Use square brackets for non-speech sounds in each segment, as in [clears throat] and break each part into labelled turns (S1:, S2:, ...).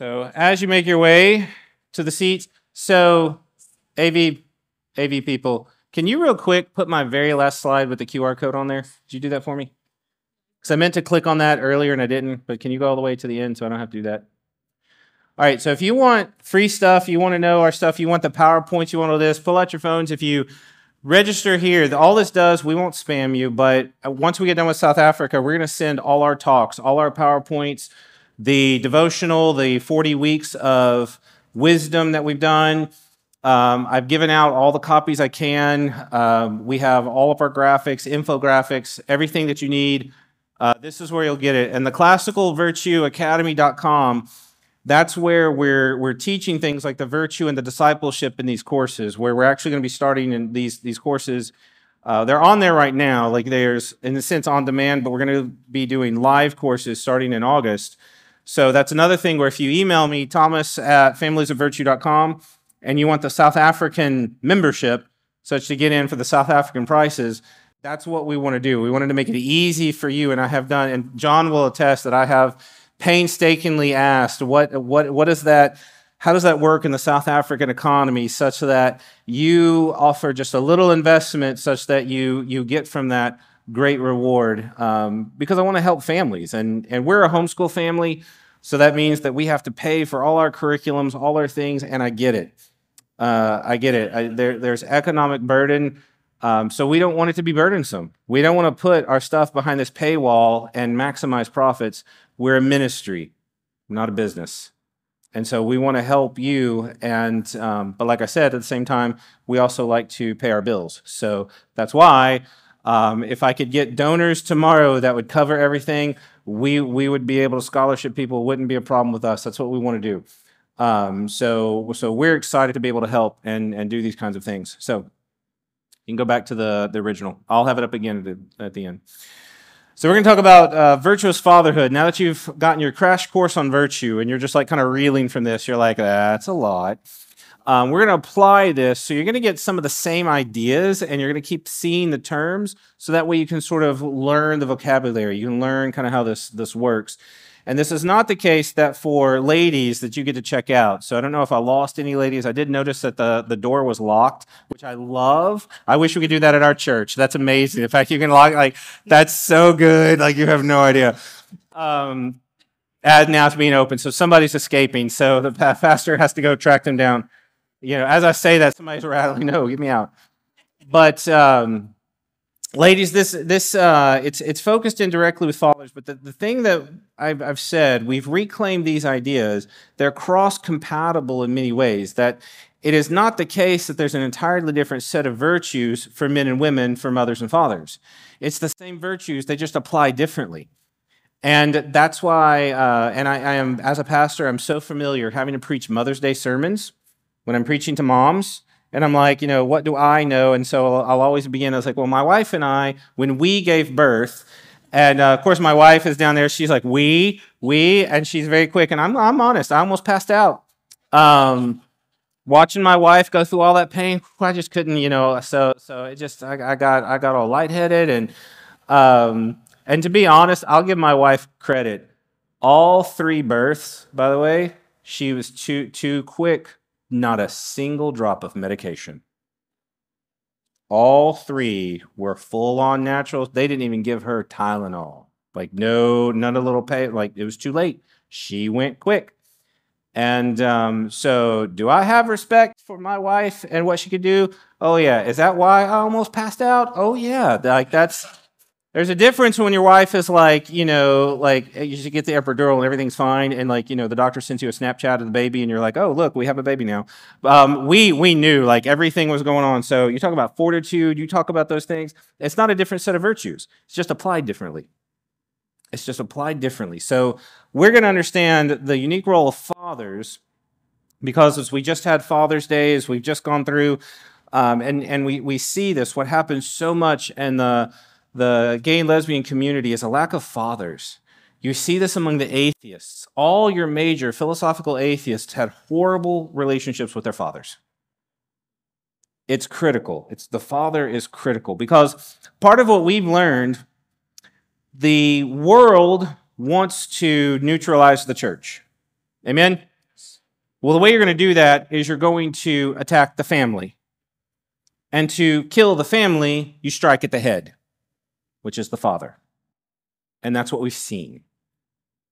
S1: So as you make your way to the seats, so AV AV people, can you real quick put my very last slide with the QR code on there? Did you do that for me? Because I meant to click on that earlier and I didn't, but can you go all the way to the end so I don't have to do that? All right, so if you want free stuff, you want to know our stuff, you want the PowerPoints, you want all this, pull out your phones. If you register here, all this does, we won't spam you, but uh, once we get done with South Africa, we're going to send all our talks, all our PowerPoints, the devotional, the 40 weeks of wisdom that we've done. Um, I've given out all the copies I can. Um, we have all of our graphics, infographics, everything that you need. Uh, this is where you'll get it. And the classicalvirtueacademy.com, that's where we're, we're teaching things like the virtue and the discipleship in these courses, where we're actually going to be starting in these, these courses. Uh, they're on there right now, like there's, in a sense, on demand, but we're going to be doing live courses starting in August. So that's another thing where if you email me, thomas at familiesofvirtue.com, and you want the South African membership, such to get in for the South African prices, that's what we want to do. We wanted to make it easy for you, and I have done, and John will attest that I have painstakingly asked, what, what, what is that? How does that work in the South African economy such that you offer just a little investment such that you, you get from that great reward? Um, because I want to help families, and, and we're a homeschool family. So that means that we have to pay for all our curriculums, all our things, and I get it. Uh, I get it. I, there, there's economic burden. Um, so we don't want it to be burdensome. We don't want to put our stuff behind this paywall and maximize profits. We're a ministry, not a business. And so we want to help you. And, um, but like I said, at the same time, we also like to pay our bills. So that's why um, if I could get donors tomorrow that would cover everything, we we would be able to scholarship people. Wouldn't be a problem with us. That's what we want to do. Um, so so we're excited to be able to help and and do these kinds of things. So you can go back to the the original. I'll have it up again at the, at the end. So we're going to talk about uh, virtuous fatherhood. Now that you've gotten your crash course on virtue and you're just like kind of reeling from this, you're like, that's a lot. Um, we're going to apply this. So you're going to get some of the same ideas and you're going to keep seeing the terms. So that way you can sort of learn the vocabulary. You can learn kind of how this, this works. And this is not the case that for ladies that you get to check out. So I don't know if I lost any ladies. I did notice that the, the door was locked, which I love. I wish we could do that at our church. That's amazing. In fact, you can lock, like, that's so good. Like, you have no idea. Um, and now it's being open. So somebody's escaping. So the pastor has to go track them down you know, as I say that, somebody's [laughs] rattling, no, get me out. But um, ladies, this this uh, it's it's focused indirectly with fathers. But the, the thing that I've, I've said, we've reclaimed these ideas. They're cross compatible in many ways. That it is not the case that there's an entirely different set of virtues for men and women, for mothers and fathers. It's the same virtues, they just apply differently. And that's why, uh, and I, I am, as a pastor, I'm so familiar having to preach Mother's Day sermons when I'm preaching to moms. And I'm like, you know, what do I know? And so I'll, always begin. I was like, well, my wife and I, when we gave birth, and uh, of course, my wife is down there. She's like, we, we, and she's very quick. And I'm, I'm honest, I almost passed out. Um, watching my wife go through all that pain, I just couldn't, you know. So, so it just, I, I got, I got all lightheaded, and, um, and to be honest, I'll give my wife credit. All three births, by the way, she was too, too quick not a single drop of medication. All three were full on naturals. They didn't even give her Tylenol. Like, no, none of little pay. Like, it was too late. She went quick. And um, so, do I have respect for my wife and what she could do? Oh, yeah. Is that why I almost passed out? Oh, yeah. Like, that's there's a difference when your wife is like, you know, like you should get the epidural and everything's fine, and like, you know, the doctor sends you a Snapchat of the baby, and you're like, oh, look, we have a baby now. Um, we we knew like everything was going on. So you talk about fortitude, you talk about those things. It's not a different set of virtues. It's just applied differently. It's just applied differently. So we're going to understand the unique role of fathers because as we just had Father's Day, as we've just gone through, um, and and we we see this what happens so much in the the gay and lesbian community is a lack of fathers. You see this among the atheists. All your major philosophical atheists had horrible relationships with their fathers. It's critical. It's the father is critical because part of what we've learned, the world wants to neutralize the church. Amen. Well, the way you're going to do that is you're going to attack the family. And to kill the family, you strike at the head, which is the father. And that's what we've seen.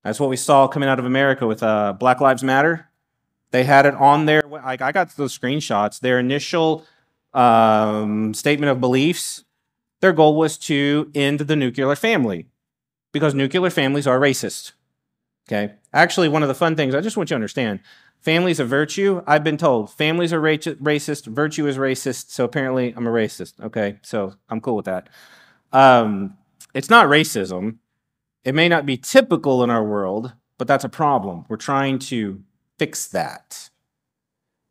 S1: That's what we saw coming out of America with uh, Black Lives Matter. They had it on their, like I got those screenshots, their initial um, statement of beliefs. Their goal was to end the nuclear family because nuclear families are racist. Okay. Actually, one of the fun things I just want you to understand Family's a virtue. I've been told families are racist, virtue is racist. So apparently I'm a racist. Okay, so I'm cool with that. Um, it's not racism. It may not be typical in our world, but that's a problem. We're trying to fix that.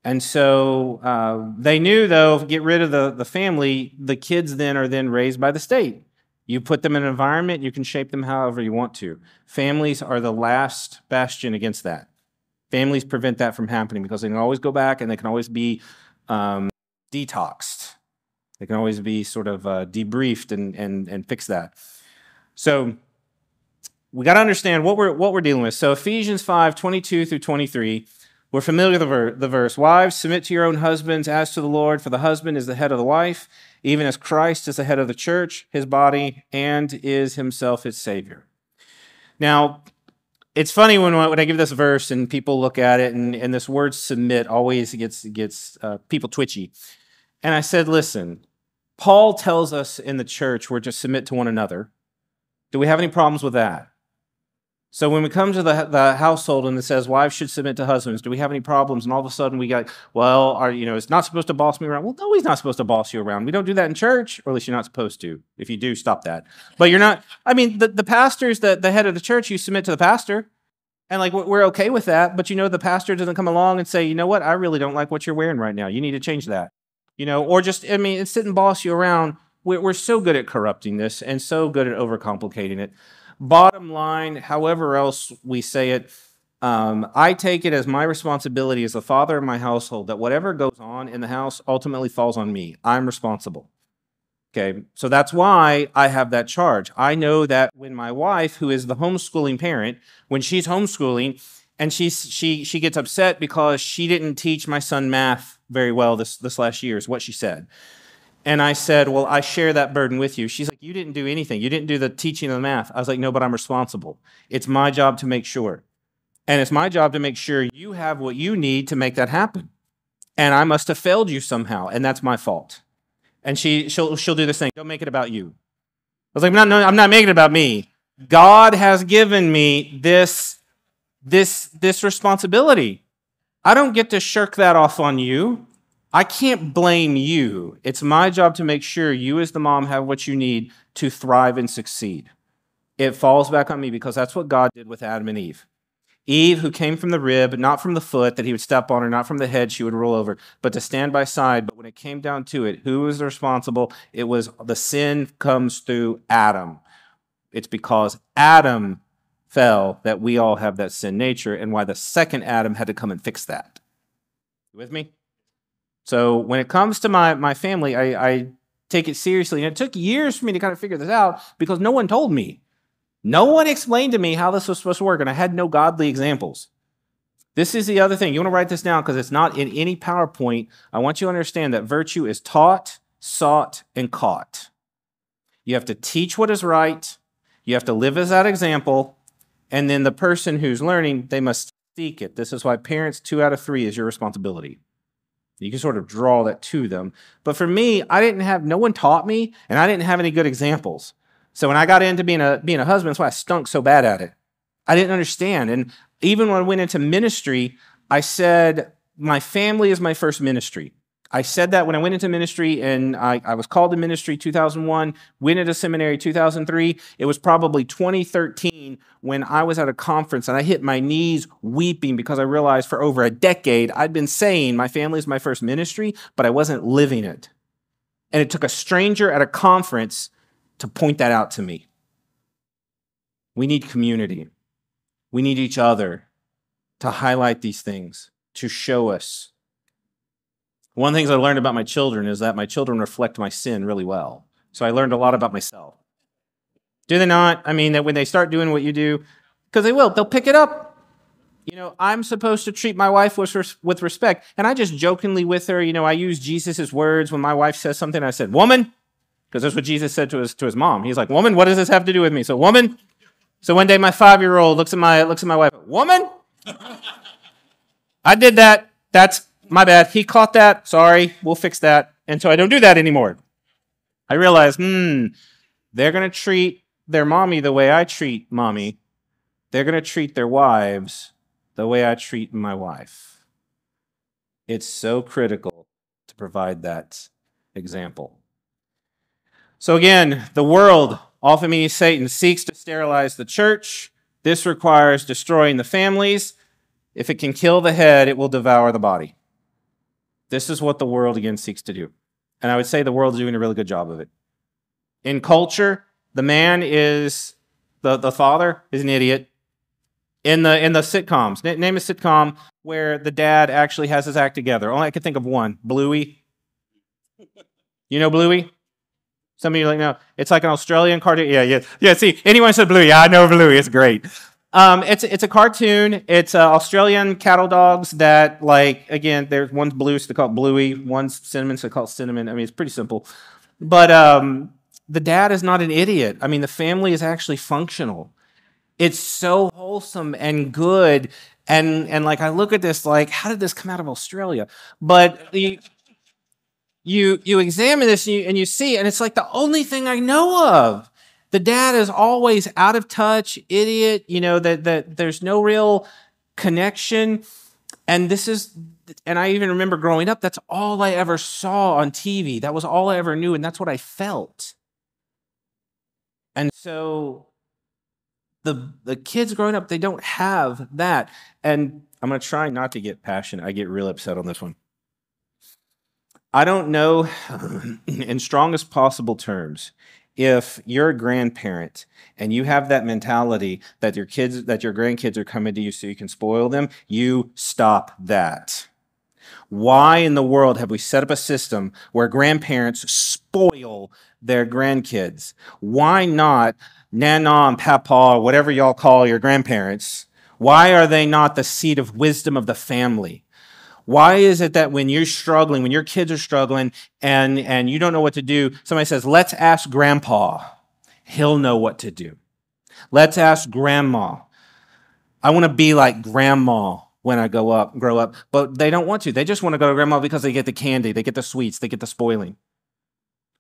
S1: And so uh, they knew, though, get rid of the, the family, the kids then are then raised by the state. You put them in an environment, you can shape them however you want to. Families are the last bastion against that. Families prevent that from happening because they can always go back and they can always be um, detoxed. They can always be sort of uh, debriefed and, and, and fix that. So we got to understand what we're, what we're dealing with. So Ephesians 5 22 through 23. We're familiar with the, ver- the verse. Wives, submit to your own husbands as to the Lord, for the husband is the head of the wife, even as Christ is the head of the church, his body, and is himself its Savior. Now, it's funny when, when I give this verse and people look at it, and, and this word submit always gets, gets uh, people twitchy. And I said, listen, Paul tells us in the church we're to submit to one another. Do we have any problems with that? So when we come to the, the household and it says wives should submit to husbands, do we have any problems? And all of a sudden we got, well, are you know, it's not supposed to boss me around. Well, no, he's not supposed to boss you around. We don't do that in church, or at least you're not supposed to. If you do, stop that. But you're not. I mean, the, the pastor's the, the head of the church. You submit to the pastor, and like we're okay with that. But you know, the pastor doesn't come along and say, you know what, I really don't like what you're wearing right now. You need to change that. You know, or just I mean, sit and boss you around. We're, we're so good at corrupting this and so good at overcomplicating it. Bottom line, however else we say it, um, I take it as my responsibility as the father of my household that whatever goes on in the house ultimately falls on me. I'm responsible. Okay, so that's why I have that charge. I know that when my wife, who is the homeschooling parent, when she's homeschooling and she's, she, she gets upset because she didn't teach my son math very well this, this last year, is what she said. And I said, Well, I share that burden with you. She's like, You didn't do anything. You didn't do the teaching of the math. I was like, No, but I'm responsible. It's my job to make sure. And it's my job to make sure you have what you need to make that happen. And I must have failed you somehow, and that's my fault. And she, she'll, she'll do this thing. Don't make it about you. I was like, I'm not, I'm not making it about me. God has given me this, this, this responsibility. I don't get to shirk that off on you. I can't blame you. It's my job to make sure you, as the mom, have what you need to thrive and succeed. It falls back on me because that's what God did with Adam and Eve. Eve, who came from the rib, not from the foot that he would step on, or not from the head she would roll over, but to stand by side. But when it came down to it, who was responsible? It was the sin comes through Adam. It's because Adam fell that we all have that sin nature, and why the second Adam had to come and fix that. You with me? So when it comes to my, my family, I, I take it seriously. And it took years for me to kind of figure this out because no one told me. No one explained to me how this was supposed to work, and I had no godly examples. This is the other thing. You want to write this down because it's not in any PowerPoint. I want you to understand that virtue is taught, sought, and caught. You have to teach what is right, you have to live as that example, and then the person who's learning, they must seek it. This is why parents, two out of three is your responsibility. You can sort of draw that to them. But for me, I didn't have, no one taught me, and I didn't have any good examples. So when I got into being a, being a husband, that's why I stunk so bad at it. I didn't understand. And even when I went into ministry, I said, my family is my first ministry. I said that when I went into ministry and I, I, was called to ministry 2001, went into seminary 2003. It was probably 2013 when I was at a conference and I hit my knees weeping because I realized for over a decade I'd been saying my family is my first ministry, but I wasn't living it. And it took a stranger at a conference to point that out to me. We need community. We need each other to highlight these things, to show us one of the things I learned about my children is that my children reflect my sin really well. So I learned a lot about myself. Do they not? I mean, that when they start doing what you do, because they will, they'll pick it up. you know, I'm supposed to treat my wife with, with respect. And I just jokingly with her, you know, I use Jesus' words when my wife says something. I said, woman, because that's what Jesus said to his, to his mom. He's like, woman, what does this have to do with me? So, woman. So one day my five-year-old looks at my, looks at my wife, woman, [laughs] I did that. That's my bad. He caught that. Sorry. We'll fix that. And so I don't do that anymore. I realize, hmm, they're going to treat their mommy the way I treat mommy. They're going to treat their wives the way I treat my wife. It's so critical to provide that example. So, again, the world, often meaning Satan, seeks to sterilize the church. This requires destroying the families. If it can kill the head, it will devour the body. This is what the world, again, seeks to do. And I would say the world is doing a really good job of it. In culture, the man is the, the father is an idiot. In the in the sitcoms, name a sitcom where the dad actually has his act together. Only I can think of one. Bluey. You know Bluey? Some of you like no. It's like an Australian cartoon. Yeah, yeah, yeah. See, anyone said Bluey? I know Bluey. It's great. Um, it's it's a cartoon. It's uh, Australian cattle dogs that like again. There's one's blue, so they call it Bluey. One's cinnamon, so they call it cinnamon. I mean, it's pretty simple. But um, the dad is not an idiot. I mean, the family is actually functional. It's so wholesome and good. And and like I look at this like, how did this come out of Australia? But you you examine this and you, and you see, and it's like the only thing I know of. The dad is always out of touch, idiot. You know that that there's no real connection, and this is. And I even remember growing up. That's all I ever saw on TV. That was all I ever knew, and that's what I felt. And so the the kids growing up, they don't have that. And I'm gonna try not to get passionate. I get real upset on this one. I don't know, [clears throat] in strongest possible terms, if you're a grandparent and you have that mentality that your kids, that your grandkids are coming to you so you can spoil them, you stop that. Why in the world have we set up a system where grandparents spoil their grandkids? Why not Nana and Papa, or whatever y'all call your grandparents? Why are they not the seat of wisdom of the family? Why is it that when you're struggling, when your kids are struggling and, and you don't know what to do, somebody says, let's ask grandpa. He'll know what to do. Let's ask grandma. I want to be like grandma when I go up, grow up. But they don't want to. They just want to go to grandma because they get the candy, they get the sweets, they get the spoiling.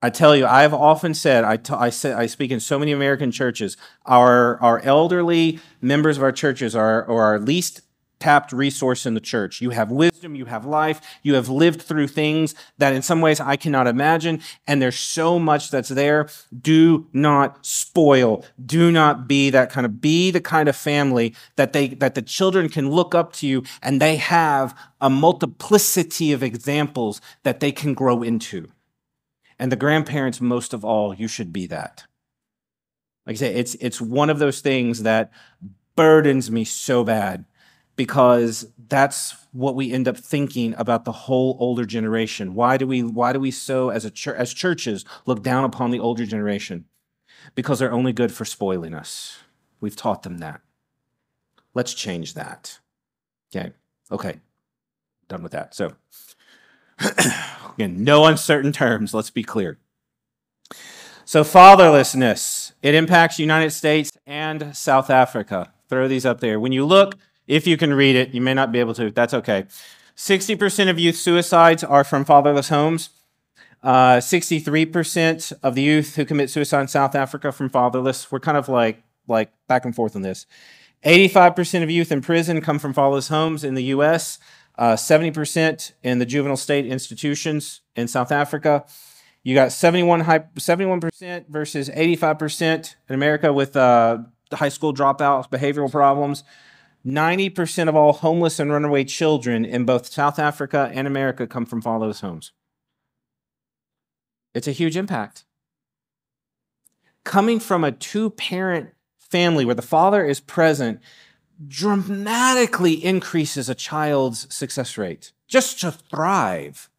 S1: I tell you, I've often said, I, t- I, say, I speak in so many American churches, our, our elderly members of our churches are, are our least tapped resource in the church. You have wisdom, you have life, you have lived through things that in some ways I cannot imagine, and there's so much that's there. Do not spoil. Do not be that kind of be the kind of family that they that the children can look up to you and they have a multiplicity of examples that they can grow into. And the grandparents most of all, you should be that. Like I say, it's it's one of those things that burdens me so bad because that's what we end up thinking about the whole older generation. Why do we why do we so as a as churches look down upon the older generation? Because they're only good for spoiling us. We've taught them that. Let's change that. Okay. Okay. Done with that. So [clears throat] again, no uncertain terms, let's be clear. So fatherlessness, it impacts United States and South Africa. Throw these up there. When you look if you can read it, you may not be able to. That's okay. 60% of youth suicides are from fatherless homes. Uh, 63% of the youth who commit suicide in South Africa from fatherless. We're kind of like like back and forth on this. 85% of youth in prison come from fatherless homes in the U.S. Uh, 70% in the juvenile state institutions in South Africa. You got 71 71% versus 85% in America with uh, high school dropouts, behavioral problems. 90% of all homeless and runaway children in both South Africa and America come from fatherless homes. It's a huge impact. Coming from a two parent family where the father is present dramatically increases a child's success rate just to thrive,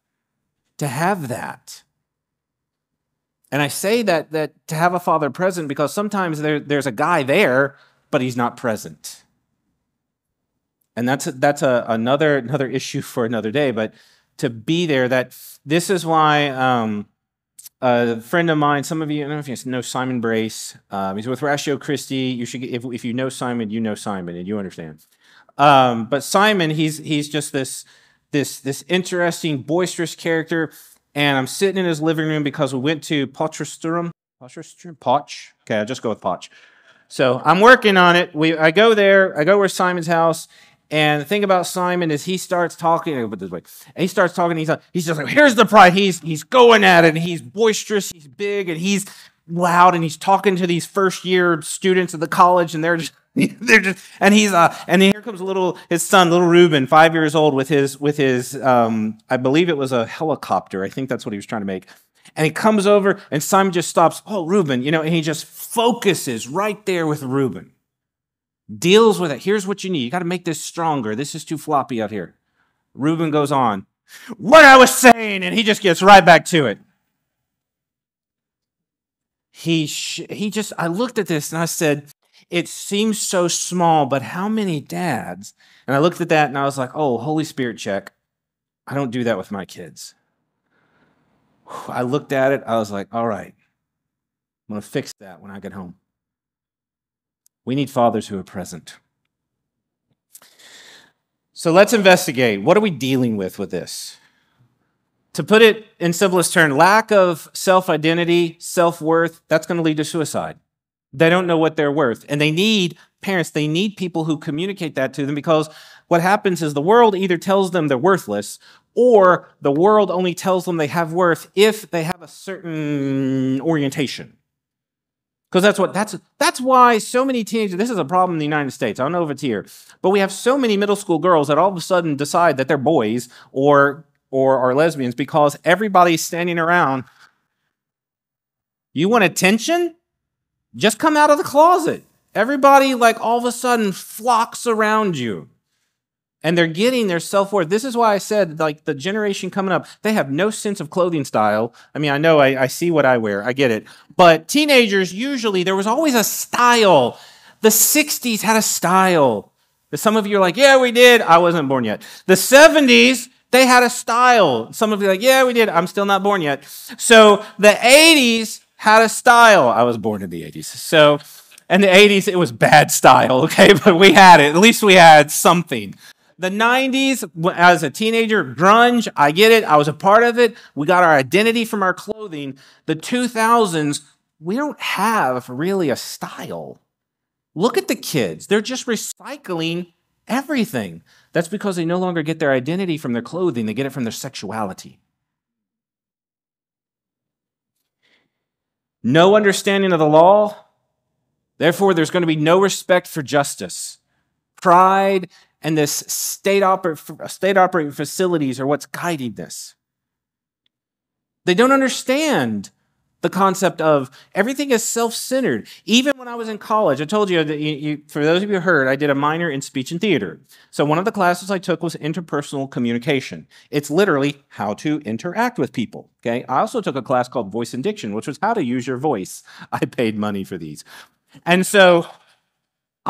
S1: to have that. And I say that, that to have a father present because sometimes there, there's a guy there, but he's not present. And that's that's a, another another issue for another day. But to be there, that this is why um, a friend of mine, some of you, I don't know if you know Simon Brace. Um, he's with Ratio Christi. You should, if, if you know Simon, you know Simon, and you understand. Um, but Simon, he's he's just this this this interesting, boisterous character. And I'm sitting in his living room because we went to Potchefstroom. Potchefstroom? Potch? Okay, I'll just go with Potch. So I'm working on it. We, I go there. I go where Simon's house. And the thing about Simon is he starts talking, but this way, and he starts talking. He's like, he's just like, here's the pride. He's he's going at it. And he's boisterous. He's big, and he's loud, and he's talking to these first year students at the college, and they're just [laughs] they're just and he's uh and then here comes little his son little Reuben five years old with his with his um I believe it was a helicopter I think that's what he was trying to make and he comes over and Simon just stops oh Reuben you know and he just focuses right there with Reuben deals with it here's what you need you got to make this stronger this is too floppy out here Reuben goes on what I was saying and he just gets right back to it he he just I looked at this and I said it seems so small, but how many dads? And I looked at that and I was like, oh, Holy Spirit check. I don't do that with my kids. I looked at it, I was like, all right, I'm going to fix that when I get home. We need fathers who are present. So let's investigate. What are we dealing with with this? To put it in simplest terms, lack of self identity, self worth, that's going to lead to suicide. They don't know what they're worth. And they need parents, they need people who communicate that to them because what happens is the world either tells them they're worthless or the world only tells them they have worth if they have a certain orientation. Because that's what that's that's why so many teenagers. This is a problem in the United States. I don't know if it's here, but we have so many middle school girls that all of a sudden decide that they're boys or or are lesbians because everybody's standing around. You want attention? Just come out of the closet. Everybody, like, all of a sudden flocks around you. And they're getting their self worth. This is why I said, like, the generation coming up, they have no sense of clothing style. I mean, I know I, I see what I wear, I get it. But teenagers, usually, there was always a style. The 60s had a style. Some of you are like, yeah, we did. I wasn't born yet. The 70s, they had a style. Some of you are like, yeah, we did. I'm still not born yet. So the 80s, had a style. I was born in the 80s. So, in the 80s, it was bad style, [laughs] okay? But we had it. At least we had something. The 90s, as a teenager, grunge, I get it. I was a part of it. We got our identity from our clothing. The 2000s, we don't have really a style. Look at the kids. They're just recycling everything. That's because they no longer get their identity from their clothing, they get it from their sexuality. no understanding of the law. Therefore, there's going to be no respect for justice. Pride and this state, oper- state operating facilities are what's guiding this. They don't understand the concept of everything is self-centered. Even when I was in college, I told you that you, you, for those of you who heard, I did a minor in speech and theater. So one of the classes I took was interpersonal communication. It's literally how to interact with people. Okay. I also took a class called voice and diction, which was how to use your voice. [laughs] I paid money for these, and so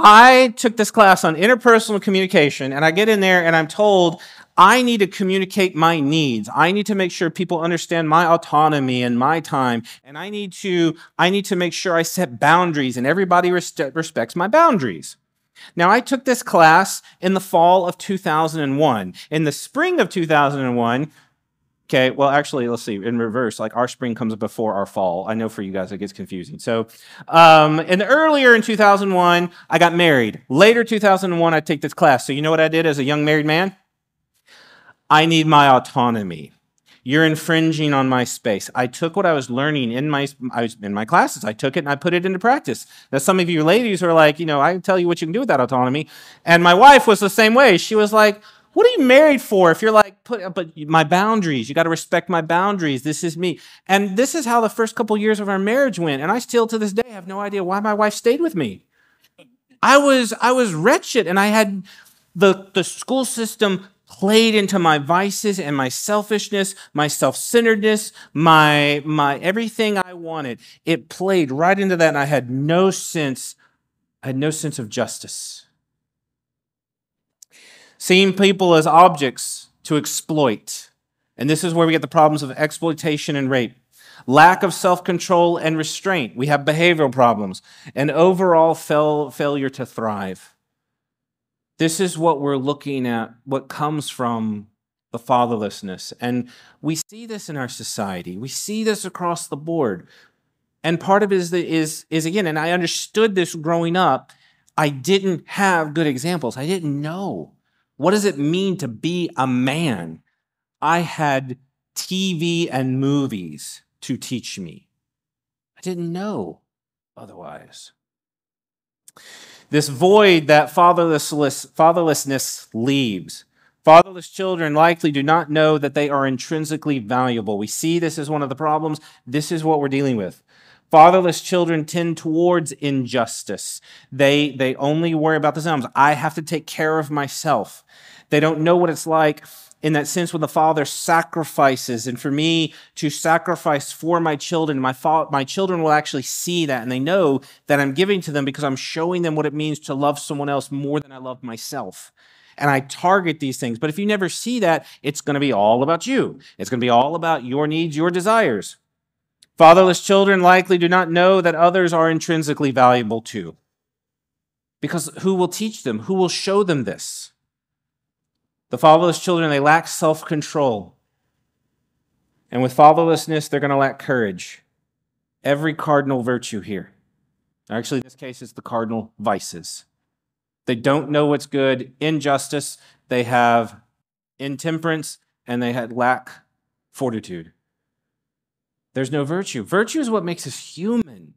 S1: I took this class on interpersonal communication, and I get in there and I'm told I need to communicate my needs. I need to make sure people understand my autonomy and my time. And I need to, I need to make sure I set boundaries and everybody res- respects my boundaries. Now, I took this class in the fall of 2001. In the spring of 2001, okay, well, actually, let's see, in reverse, like our spring comes before our fall. I know for you guys it gets confusing. So, um, the earlier in 2001, I got married. Later 2001, I take this class. So, you know what I did as a young married man? I need my autonomy. You're infringing on my space. I took what I was learning in my was, in my classes. I took it and I put it into practice. Now, some of you ladies are like, you know, I can tell you what you can do with that autonomy. And my wife was the same way. She was like, "What are you married for? If you're like, put, but my boundaries. You got to respect my boundaries. This is me." And this is how the first couple years of our marriage went. And I still, to this day, have no idea why my wife stayed with me. I was I was wretched, and I had the the school system played into my vices and my selfishness, my self-centeredness, my my everything I wanted. It played right into that and I had no sense I had no sense of justice. Seeing people as objects to exploit. And this is where we get the problems of exploitation and rape. Lack of self control and restraint. We have behavioral problems. And overall fail, failure to thrive. This is what we're looking at, what comes from the fatherlessness. And we see this in our society. We see this across the board. And part of it is, is, is again, and I understood this growing up, I didn't have good examples. I didn't know. What does it mean to be a man? I had TV and movies to teach me. I didn't know otherwise. This void that fatherless, fatherlessness leaves Fatherless children likely do not know that they are intrinsically valuable. We see this as one of the problems. This is what we're dealing with. Fatherless children tend towards injustice. They, they only worry about themselves. I have to take care of myself. They don't know what it's like in that sense when the father sacrifices. And for me to sacrifice for my children, my, fa- my children will actually see that and they know that I'm giving to them because I'm showing them what it means to love someone else more than I love myself and I target these things. But if you never see that, it's going to be all about you. It's going to be all about your needs, your desires. Fatherless children likely do not know that others are intrinsically valuable too. Because who will teach them? Who will show them this? The fatherless children, they lack self control. And with fatherlessness, they're going to lack courage. Every cardinal virtue here. Actually, in this case, it's the cardinal vices. They don't know what's good. Injustice, they have intemperance, and they had lack fortitude. There's no virtue. Virtue is what makes us human.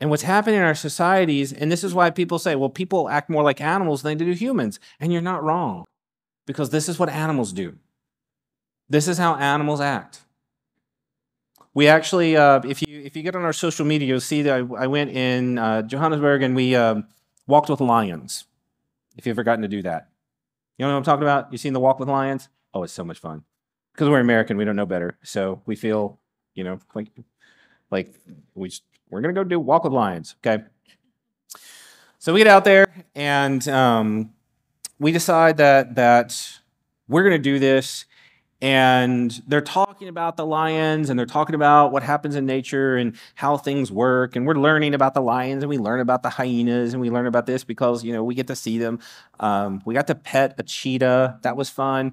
S1: And what's happening in our societies, and this is why people say, well, people act more like animals than they do humans. And you're not wrong, because this is what animals do. This is how animals act. We actually, uh, if you if you get on our social media, you'll see that I, I went in uh, Johannesburg and we um, walked with lions, if you've ever gotten to do that. You know what I'm talking about? You seen the walk with lions? Oh, it's so much fun. Because we're American, we don't know better. So we feel, you know, like like we just, we're gonna go do walk with lions. Okay. So we get out there and um, we decide that that we're gonna do this and they're talking about the lions and they're talking about what happens in nature and how things work and we're learning about the lions and we learn about the hyenas and we learn about this because you know we get to see them um, we got to pet a cheetah that was fun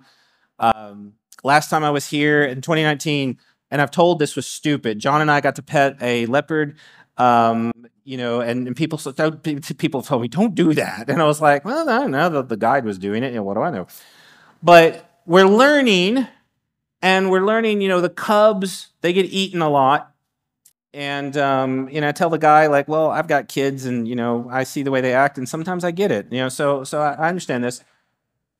S1: um, last time i was here in 2019 and i've told this was stupid john and i got to pet a leopard um, you know, and, and people people told me don't do that, and I was like, well, no, no, the, the guide was doing it, and know, what do I know? But we're learning and we're learning, you know, the cubs, they get eaten a lot. And, um, you know, I tell the guy, like, well, I've got kids and, you know, I see the way they act and sometimes I get it, you know, so, so I, I understand this.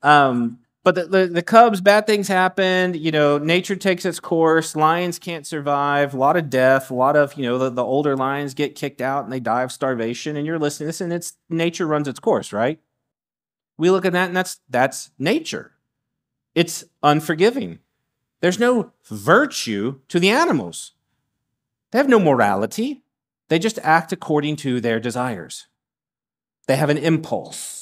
S1: Um, but the, the, the, Cubs, bad things happened. You know, nature takes its course. Lions can't survive. A lot of death. A lot of, you know, the, the older lions get kicked out and they die of starvation. And you're listening to this, and it's nature runs its course, right? We look at that, and that's that's nature. It's unforgiving. There's no virtue to the animals. They have no morality. They just act according to their desires. They have an impulse.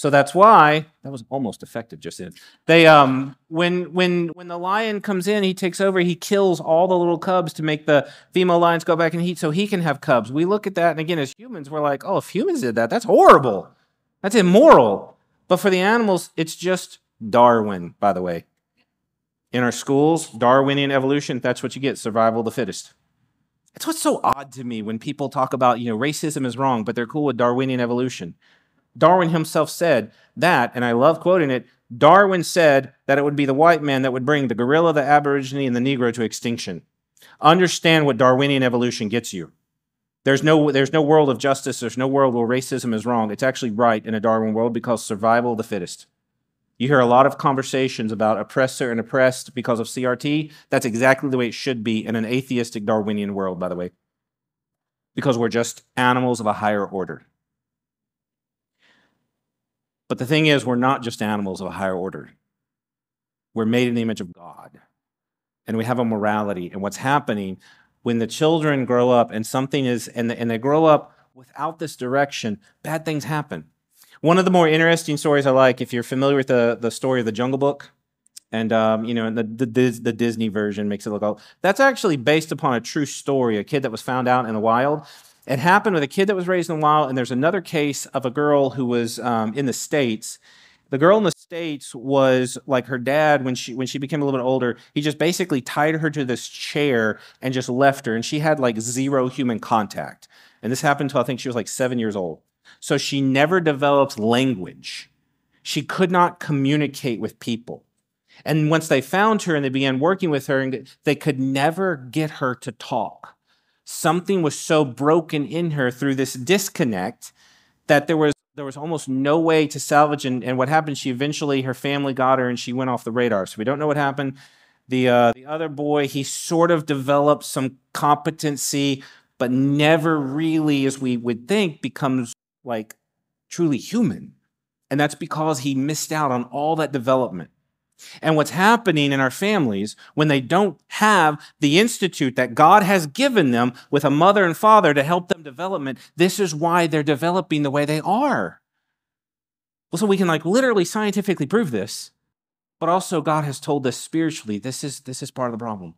S1: So that's why that was almost effective just then. They um when when when the lion comes in, he takes over, he kills all the little cubs to make the female lions go back and eat so he can have cubs. We look at that and again as humans we're like, "Oh, if humans did that, that's horrible. That's immoral." But for the animals, it's just Darwin, by the way. In our schools, Darwinian evolution, that's what you get survival of the fittest. It's what's so odd to me when people talk about, you know, racism is wrong, but they're cool with Darwinian evolution. Darwin himself said that, and I love quoting it Darwin said that it would be the white man that would bring the gorilla, the aborigine, and the negro to extinction. Understand what Darwinian evolution gets you. There's no, there's no world of justice, there's no world where racism is wrong. It's actually right in a Darwin world because survival of the fittest. You hear a lot of conversations about oppressor and oppressed because of CRT. That's exactly the way it should be in an atheistic Darwinian world, by the way, because we're just animals of a higher order. But the thing is, we're not just animals of a higher order. We're made in the image of God, and we have a morality. And what's happening when the children grow up and something is, and, and they grow up without this direction, bad things happen. One of the more interesting stories I like, if you're familiar with the, the story of the Jungle Book, and um, you know, the, the the Disney version makes it look all. That's actually based upon a true story. A kid that was found out in the wild. It happened with a kid that was raised in the wild, and there's another case of a girl who was um, in the states. The girl in the states was like her dad when she when she became a little bit older. He just basically tied her to this chair and just left her, and she had like zero human contact. And this happened until I think she was like seven years old. So she never developed language. She could not communicate with people. And once they found her and they began working with her, and they could never get her to talk. Something was so broken in her through this disconnect that there was there was almost no way to salvage. And, and what happened? She eventually, her family got her, and she went off the radar. So we don't know what happened. The uh, the other boy, he sort of developed some competency, but never really, as we would think, becomes like truly human. And that's because he missed out on all that development. And what's happening in our families when they don't have the institute that God has given them with a mother and father to help them development, this is why they're developing the way they are. Well, so we can like literally scientifically prove this, but also God has told us spiritually this is this is part of the problem.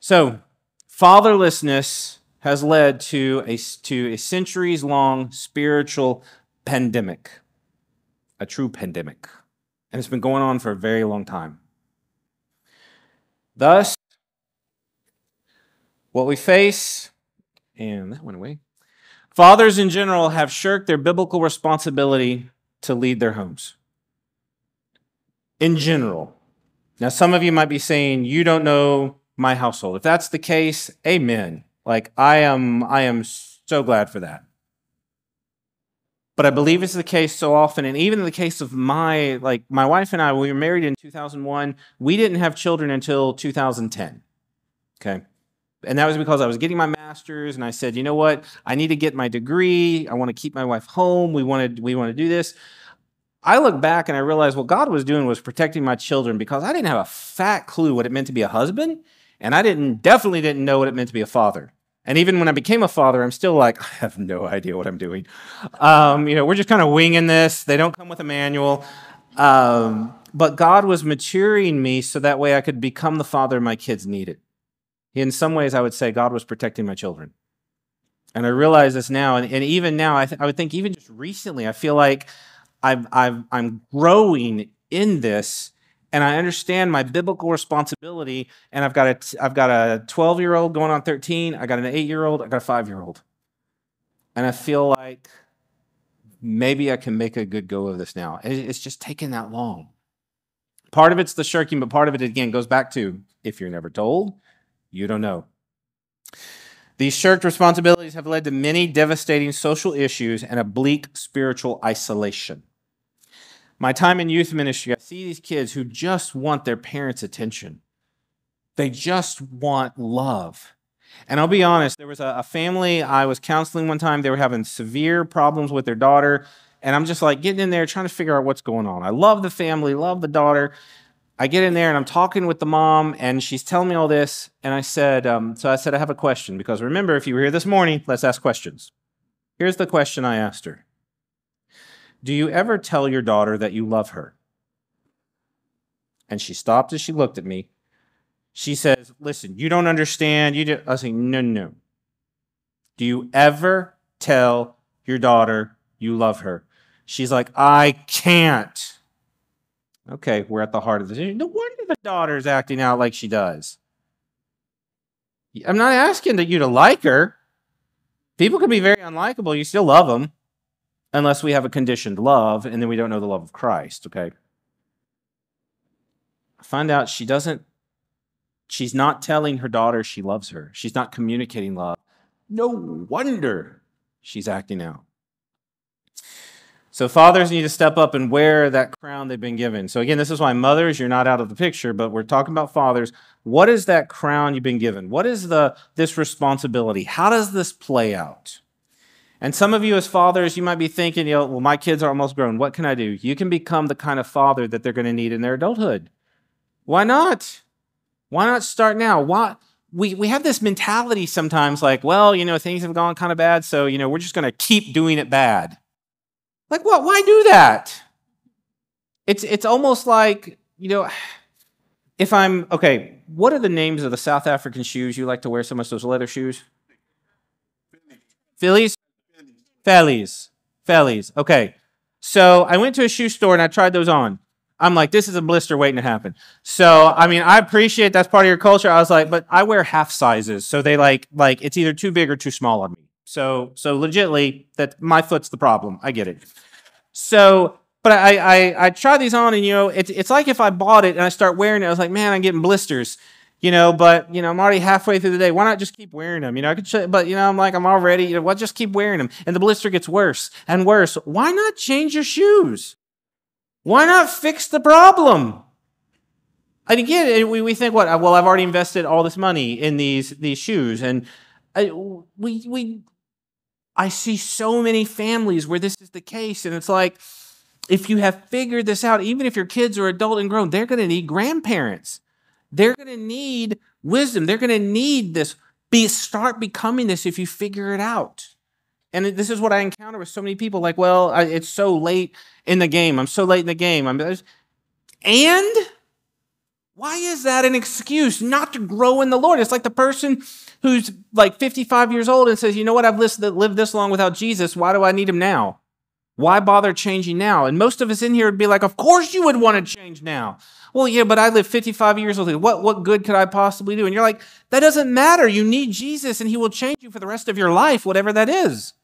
S1: So, fatherlessness has led to a, to a centuries long spiritual pandemic, a true pandemic. And it's been going on for a very long time. Thus, what we face, and that went away. Fathers in general have shirked their biblical responsibility to lead their homes. In general. Now, some of you might be saying, You don't know my household. If that's the case, amen. Like, I am, I am so glad for that. But I believe it's the case so often, and even in the case of my like my wife and I, we were married in 2001. We didn't have children until 2010. Okay, and that was because I was getting my master's, and I said, you know what, I need to get my degree. I want to keep my wife home. We wanted we want to do this. I look back and I realize what God was doing was protecting my children because I didn't have a fat clue what it meant to be a husband, and I didn't definitely didn't know what it meant to be a father. And even when I became a father, I'm still like, [laughs] I have no idea what I'm doing. Um, you know, we're just kind of winging this. They don't come with a manual. Um, but God was maturing me so that way I could become the father my kids needed. In some ways, I would say God was protecting my children. And I realize this now. And, and even now, I, th- I would think, even just recently, I feel like I've, I've, I'm growing in this and I understand my biblical responsibility. And I've got a I've got a 12 year old going on 13. I got an eight year old. I got a five year old, and I feel like maybe I can make a good go of this now. It's just taken that long. Part of it's the shirking, but part of it again goes back to if you're never told, you don't know. These shirked responsibilities have led to many devastating social issues and a bleak spiritual isolation. My time in youth ministry, I see these kids who just want their parents' attention. They just want love. And I'll be honest, there was a, a, family I was counseling one time. They were having severe problems with their daughter. And I'm just like getting in there trying to figure out what's going on. I love the family, love the daughter. I get in there and I'm talking with the mom, and she's telling me all this. And I said, um, So I said, I have a question. Because remember, if you were here this morning, let's ask questions. Here's the question I asked her do you ever tell your daughter that you love her? And she stopped as she looked at me. She says, Listen, you don't understand. You do. I say, No, no. Do you ever tell your daughter you love her? She's like, I can't. Okay, we're at the heart of this. No wonder the daughter's acting out like she does. I'm not asking that you to like her. People can be very unlikable. You still love them unless we have a conditioned love and then we don't know the love of Christ, okay? I find out she doesn't, she's not telling her daughter she loves her. She's not communicating love. No wonder she's acting out. So fathers need to step up and wear that crown they've been given. So again, this is why mothers, you're not out of the picture, but we're talking about fathers. What is that crown you've been given? What is the this responsibility? How does this play out? And some of you, as fathers, you might be thinking, you know, well, my kids are almost grown. What can I do? You can become the kind of father that they're going to need in their adulthood. Why not? Why not start now? Why, we, we have this mentality sometimes like, well, you know, things have gone kind of bad, so, you know, we're just going to keep doing it bad. Like, what? Why do that? It's, it's almost like, you know, if I'm, okay, what are the names of the South African shoes you like to wear so much, those leather shoes? Phillies? Phillies. Fellies. Okay. So I went to a shoe store and I tried those on. I'm like, this is a blister waiting to happen. So, I mean, I appreciate that's part of your culture. I was like, but I wear half sizes. So they like, like it's either too big or too small on me. So, so legitly that my foot's the problem. I get it. So, but I, I, I try these on and, you know, it's, it's like if I bought it and I start wearing it, I was like, man, I'm getting blisters, you know, but, you know, I'm already halfway through the day. Why not just keep wearing them? You know, I could, sh- but, you know, I'm like, I'm already, you know, what, just keep wearing them. And the blister gets worse and worse. Why not change your shoes? Why not fix the problem? And again, we, we think, what? Uh, well, I've already invested all this money in these these shoes, and I, we we I see so many families where this is the case, and it's like if you have figured this out, even if your kids are adult and grown, they're going to need grandparents. They're going to need wisdom. They're going to need this. Be start becoming this if you figure it out. And this is what I encounter with so many people like, well, I, it's so late in the game. I'm so late in the game. I'm, and why is that an excuse not to grow in the Lord? It's like the person who's like 55 years old and says, you know what, I've lived this long without Jesus. Why do I need him now? Why bother changing now? And most of us in here would be like, of course you would want to change now. Well, yeah, but I live 55 years old. What, what good could I possibly do? And you're like, that doesn't matter. You need Jesus and he will change you for the rest of your life, whatever that is.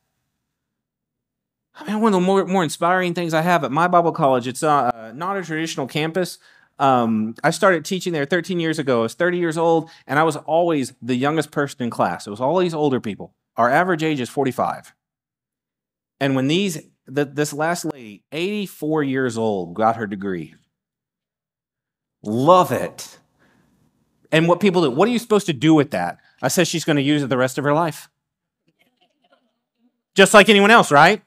S1: I mean, one of the more, more inspiring things I have at my Bible college, it's uh, not a traditional campus. Um, I started teaching there 13 years ago. I was 30 years old, and I was always the youngest person in class. It was all these older people. Our average age is 45. And when these, this last lady, 84 years old, got her degree, love it. And what people do, what are you supposed to do with that? I said she's going to use it the rest of her life. Just like anyone else, right?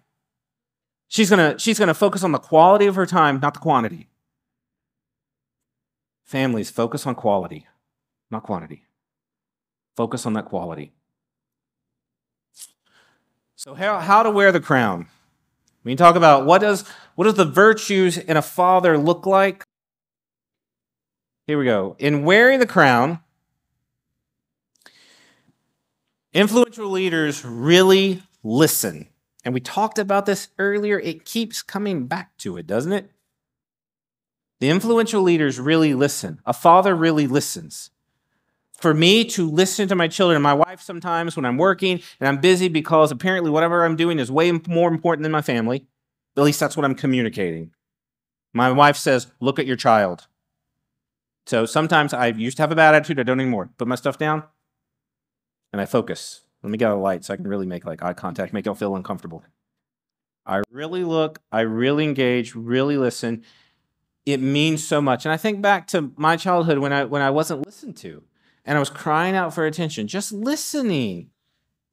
S1: She's going to she's going to focus on the quality of her time, not the quantity. Families, focus on quality, not quantity. Focus on that quality. So how, how to wear the crown. We can talk about what does what does the virtues in a father look like? Here we go. In wearing the crown, influential leaders really listen. And we talked about this earlier. It keeps coming back to it, doesn't it? The influential leaders really listen. A father really listens. For me to listen to my children my wife sometimes when I'm working and I'm busy because apparently whatever I'm doing is way more important than my family, at least that's what I'm communicating. My wife says, Look at your child. So sometimes I used to have a bad attitude, I don't anymore. Put my stuff down and I focus. Let me get out a light so I can really make like eye contact, make them feel uncomfortable. I really look, I really engage, really listen. It means so much. And I think back to my childhood when I when I wasn't listened to and I was crying out for attention. Just listening.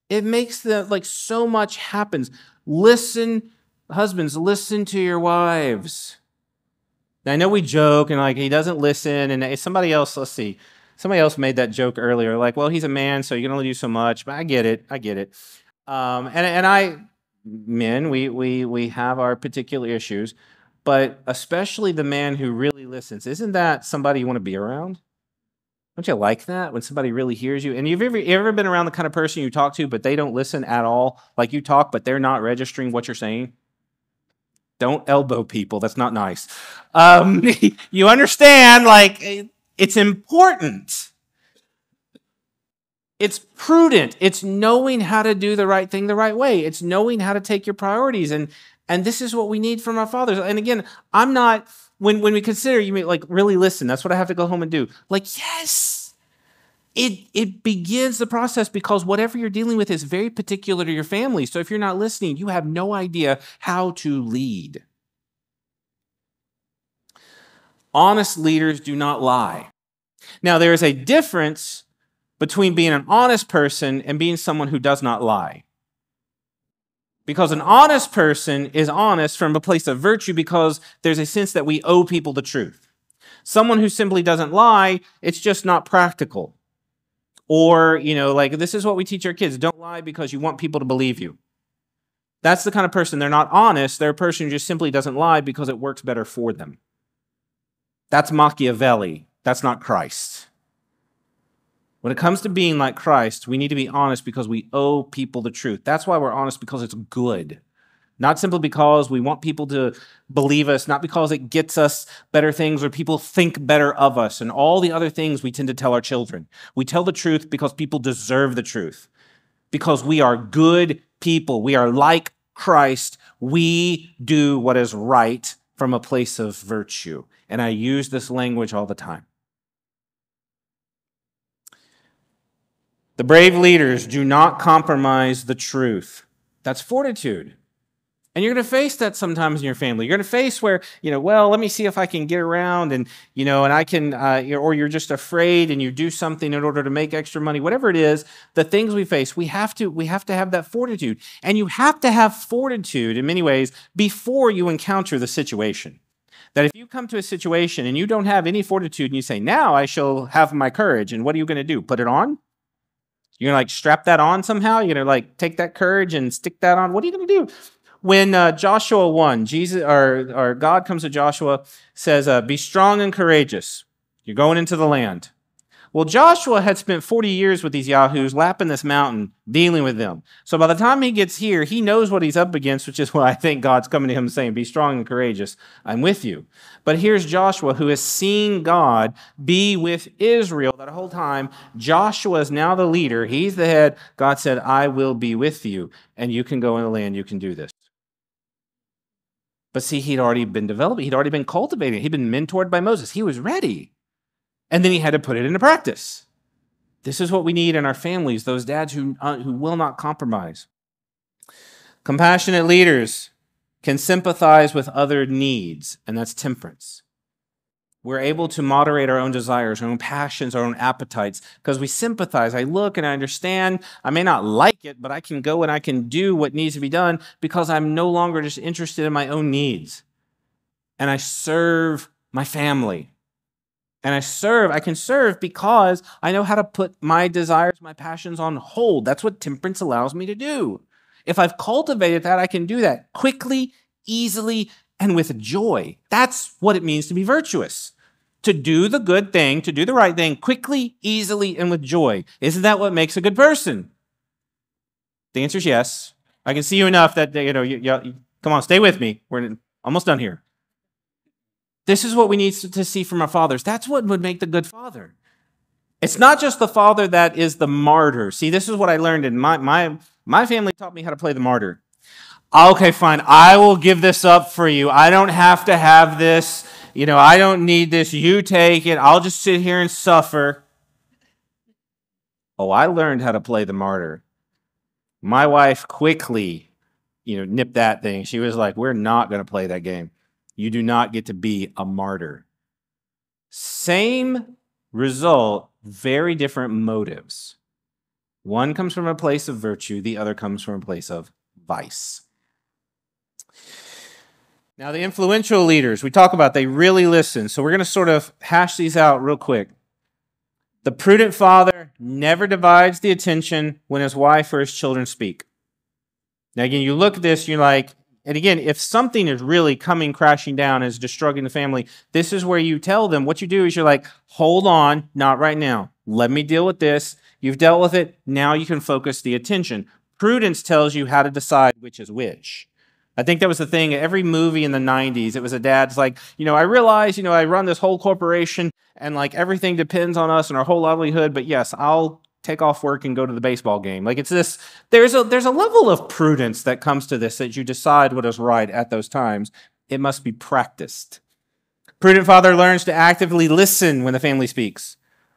S1: It makes the like so much happens. Listen, husbands, listen to your wives. Now, I know we joke and like he doesn't listen, and somebody else, let's see. Somebody else made that joke earlier, like, well, he's a man, so you can only do so much. But I get it. I get it. Um, and, and I, men, we, we, we have our particular issues, but especially the man who really listens. Isn't that somebody you want to be around? Don't you like that when somebody really hears you? And you've ever, ever been around the kind of person you talk to, but they don't listen at all? Like you talk, but they're not registering what you're saying? Don't elbow people. That's not nice. Um, [laughs] you understand, like, it's important. It's prudent. It's knowing how to do the right thing the right way. It's knowing how to take your priorities. And, and this is what we need from our fathers. And again, I'm not, when, when we consider, you like really listen, that's what I have to go home and do. Like, yes, it, it begins the process because whatever you're dealing with is very particular to your family. So if you're not listening, you have no idea how to lead. Honest leaders do not lie. Now, there is a difference between being an honest person and being someone who does not lie. Because an honest person is honest from a place of virtue because there's a sense that we owe people the truth. Someone who simply doesn't lie, it's just not practical. Or, you know, like this is what we teach our kids don't lie because you want people to believe you. That's the kind of person they're not honest. They're a person who just simply doesn't lie because it works better for them. That's Machiavelli. That's not Christ. When it comes to being like Christ, we need to be honest because we owe people the truth. That's why we're honest because it's good. Not simply because we want people to believe us, not because it gets us better things or people think better of us and all the other things we tend to tell our children. We tell the truth because people deserve the truth, because we are good people. We are like Christ. We do what is right from a place of virtue. And I use this language all the time. The brave leaders do not compromise the truth. That's fortitude. And you're going to face that sometimes in your family. You're going to face where, you know, well, let me see if I can get around and, you know, and I can, uh, or you're just afraid and you do something in order to make extra money, whatever it is, the things we face, we have to, we have to have that fortitude. And you have to have fortitude in many ways before you encounter the situation. That if you come to a situation and you don't have any fortitude and you say, now I shall have my courage, and what are you going to do? Put it on? You're to like strap that on somehow? You're to like take that courage and stick that on? What are you to do? when uh, Joshua 1, Jesus or, or God comes to Joshua, says, uh, Be strong and courageous. You're going into the land. Well, Joshua had spent 40 years with these Yahoos, lapping this mountain, dealing with them. So by the time he gets here, he knows what he's up against, which is [laughs] why I think God's coming to him saying, Be strong and courageous. I'm with you. But here's Joshua, who has seen God be with Israel that whole time. Joshua is now the leader. He's the head. God said, I will be with you, and you can go in the land. You can do this. But see, he'd already been developing, he'd already been cultivating, he'd been mentored by Moses. He was ready. And then he had to put it into practice. This is what we need in our families those dads who, uh, who will not compromise. Compassionate leaders can sympathize with other needs, and that's temperance we're able to moderate our own desires, our own passions, our own appetites, because we sympathize. I look and I understand. I may not like it, but I can go and I can do what needs to be done because I'm no longer just interested in my own needs. And I serve my family. And I serve, I can serve because I know how to put my desires, my passions on hold. That's what temperance allows me to do. If I've cultivated that, I can do that quickly, easily, and with joy. That's what it means to be virtuous to do the good thing, to do the right thing quickly, easily, and with joy. Isn't that what makes a good person? The answer is yes. I can see you enough that, you know, you, you, come on, stay with me. We're almost done here. This is what we need to see from our fathers. That's what would make the good father. It's not just the father that is the martyr. See, this is what I learned in my, my, my family taught me how to play the martyr. Okay, fine. I will give this up for you. I don't have to have this you know, I don't need this. You take it. I'll just sit here and suffer. Oh, I learned how to play the martyr. My wife quickly, you know, nipped that thing. She was like, We're not going to play that game. You do not get to be a martyr. Same result, very different motives. One comes from a place of virtue, the other comes from a place of vice. Now, the influential leaders we talk about, they really listen. So we're going to sort of hash these out real quick. The prudent father never divides the attention when his wife or his children speak. Now, again, you look at this, you're like, and again, if something is really coming crashing down, is destroying the family, this is where you tell them what you do is you're like, hold on, not right now. Let me deal with this. You've dealt with it. Now you can focus the attention. Prudence tells you how to decide which is which. I think that was the thing. Every movie in the 90s, it was a dad's like, you know, I realize, you know, I run this whole corporation and like everything depends on us and our whole livelihood, but yes, I'll take off work and go to the baseball game. Like it's this there's a there's a level of prudence that comes to this that you decide what is right at those times. It must be practiced. Prudent father learns to actively listen when the family speaks.